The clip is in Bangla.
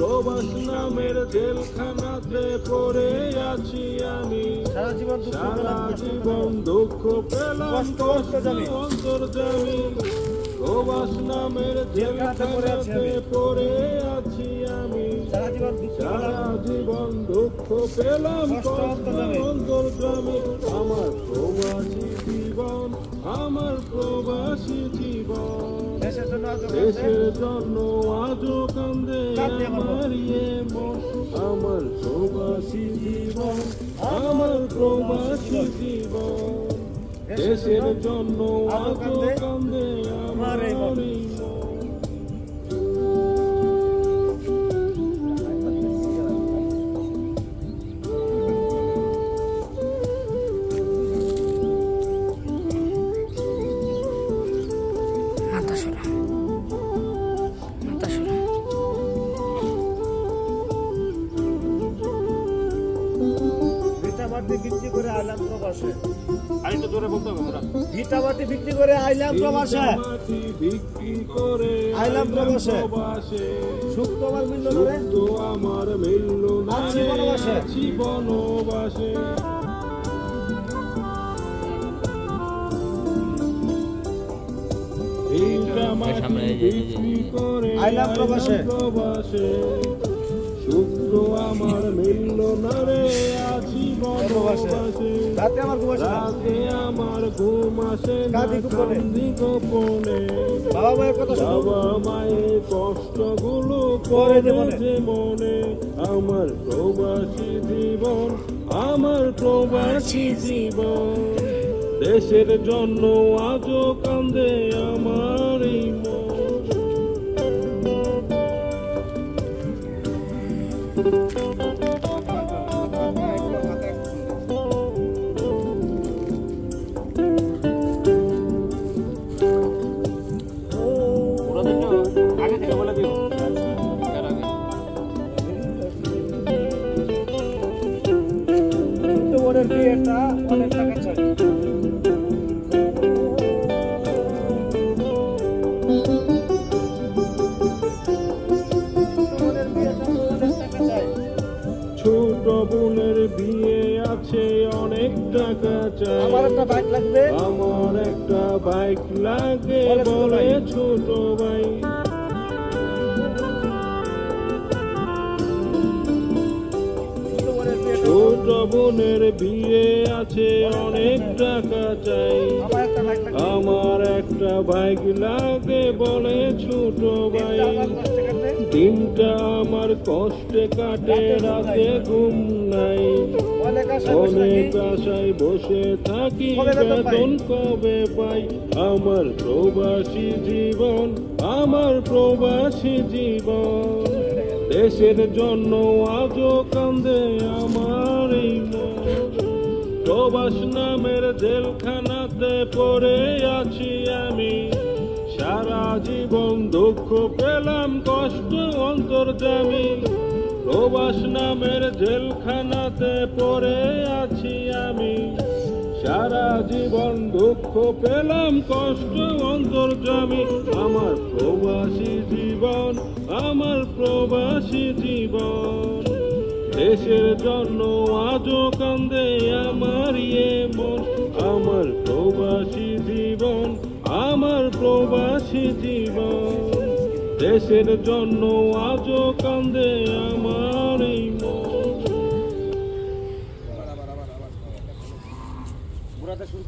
প্রবাস নামের জেলখানাতে পড়ে আছি আমি। সারা জীবন দুঃখ সারা পেলাম, জীবন দুঃখ অন্তর্জামী। প্রবাস নামের জেলখানাতে পড়ে আছি আমি। সারা জীবন দুঃখ পেলাম। অন্তর্জামী। আমার প্রবাসী জীবন আমার প্রবাসী জীবন। দেশের জন্য আজও কান্দে মারিয়ে আমার প্রবাসী জীবন, আমার প্রবাসী জীবন দেশের জন্য আজও কান্দে আমার মন। ভিটা মাটি বিক্রি করে আইলাম প্রবাসে। আর একটু জোরে বলতে হবে আমরা ভিটা বিক্রি করে আইলাম প্রবাসে। বিক্রি করে আইলাম প্রবাসে। প্রবাসে। সুখ তোমার মিলল না তো আমার মিলল না আছি রে, বনবাসে। আছি বনবাসে এইটা মাটি বিক্রি করে আইলাম প্রবাসে। প্রবাসে। সুখ আমার মিলল না রে। রাতে আমার ঘুম আসে রাতে আমার ঘুম আসে কাঁদি গোপনে। বাবা মায়ের কথা বাবা মায়ের কষ্টগুলো করে। যে মনে আমার প্রবাসী জীবন আমার প্রবাসী জীবন। দেশের জন্য আজও কান্দে আমার এই মন। ওদের বিয়েটা অনেক টাকা চাই। ছোট বোনের বিয়ে আছে অনেক টাকা চাই। আমার একটা বাইক লাগবে। আমার একটা বাইক লাগে বলে ছোট ভাই। বোনের বিয়ে আছে, অনেক টাকা চাই আমার একটা বাইক লাগে বলে ছোট ভাই দিনটা আমার কষ্টে কাটে, রাতে ঘুম নাই অনেক। আশায় বসে থাকি? বেতন কবে পাই আমার প্রবাসী জীবন, আমার প্রবাসী জীবন দেশের জন্য আজও কান্দে আমার এই প্রবাস নামের জেলখানাতে পড়ে আছি আমি। সারা জীবন দুঃখ পেলাম, কষ্ট অন্তর্জামী প্রবাস নামের জেলখানাতে পড়ে আছি সারা জীবন দুঃখ পেলাম, কষ্ট অন্তর্জামী আমার প্রবাসী জীবন, আমার প্রবাসী জীবন। দেশের জন্য আজও কান্দে আমার মন, আমার প্রবাসী জীবন, আমার প্রবাসী জীবন। দেশের জন্য আজও কান্দে আমার মন। ঘোরাতে শুরু